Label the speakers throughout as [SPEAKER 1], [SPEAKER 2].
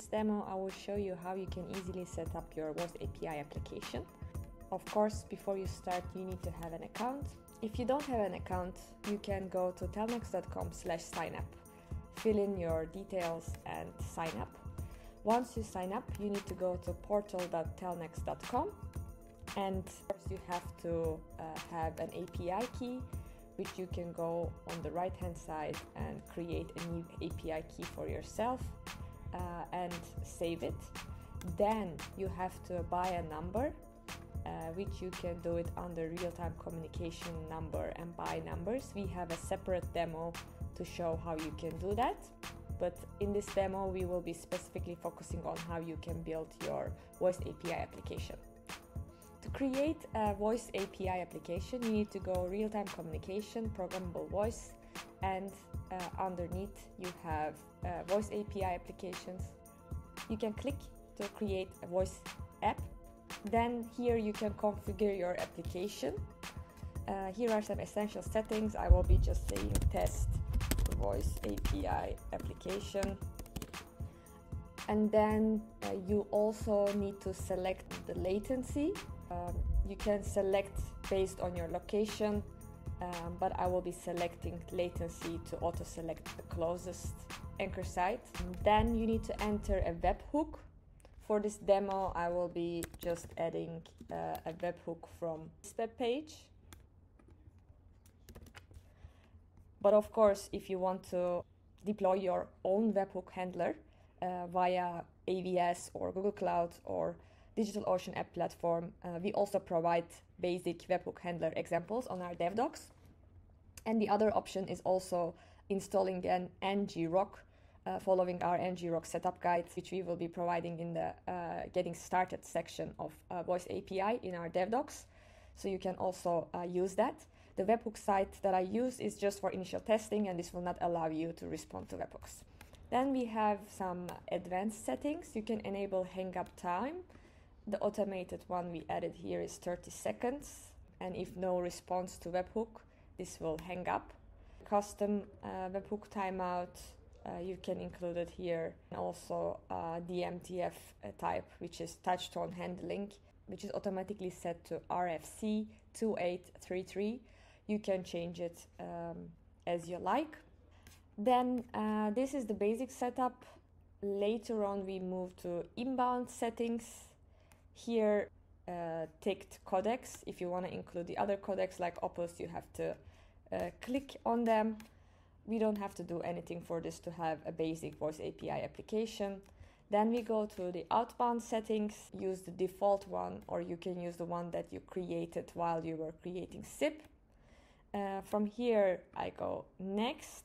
[SPEAKER 1] demo, I will show you how you can easily set up your Voice API application. Of course, before you start, you need to have an account. If you don't have an account, you can go to telnyx.com slash sign up, fill in your details and sign up. Once you sign up, you need to go to portal.telnyx.com and you have to uh, have an API key which you can go on the right hand side and create a new API key for yourself uh, and save it. Then you have to buy a number, uh, which you can do it under real time communication number and buy numbers. We have a separate demo to show how you can do that. But in this demo, we will be specifically focusing on how you can build your voice API application. To create a voice API application, you need to go real time communication, programmable voice, and underneath you have uh, voice API applications. You can click to create a voice app. Then here you can configure your application. Uh, here are some essential settings. I will be just saying test voice API application. And then uh, you also need to select the latency. Um, you can select based on your location um, but I will be selecting latency to auto select the closest anchor site. Then you need to enter a webhook. For this demo, I will be just adding uh, a webhook from this web page. But of course, if you want to deploy your own webhook handler uh, via AWS or Google Cloud or DigitalOcean app platform, uh, we also provide basic webhook handler examples on our dev docs. And the other option is also installing an ngrok uh, following our ngrok setup guide, which we will be providing in the uh, getting started section of uh, Voice API in our dev docs. So you can also uh, use that. The webhook site that I use is just for initial testing, and this will not allow you to respond to webhooks. Then we have some advanced settings. You can enable hang up time. The automated one we added here is 30 seconds, and if no response to webhook, this will hang up. Custom uh, webhook timeout, uh, you can include it here. And also uh, DMTF uh, type, which is touch tone handling, which is automatically set to RFC 2833. You can change it um, as you like. Then uh, this is the basic setup. Later on, we move to inbound settings. Here, uh, ticked codecs. If you want to include the other codecs like Opus, you have to uh, click on them. We don't have to do anything for this to have a basic voice API application. Then we go to the outbound settings, use the default one, or you can use the one that you created while you were creating SIP. Uh, from here, I go next,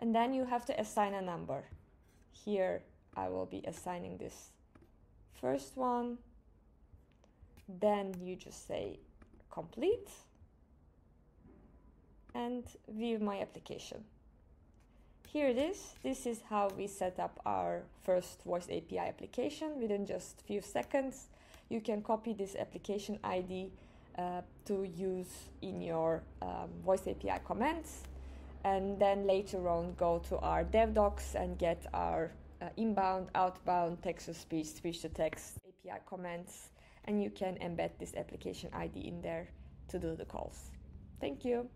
[SPEAKER 1] and then you have to assign a number. Here, I will be assigning this first one. Then you just say complete and view my application. Here it is. This is how we set up our first Voice API application within just a few seconds. You can copy this application ID uh, to use in your um, Voice API commands and then later on go to our dev docs and get our uh, inbound, outbound, text to speech, speech to text API commands and you can embed this application ID in there to do the calls. Thank you.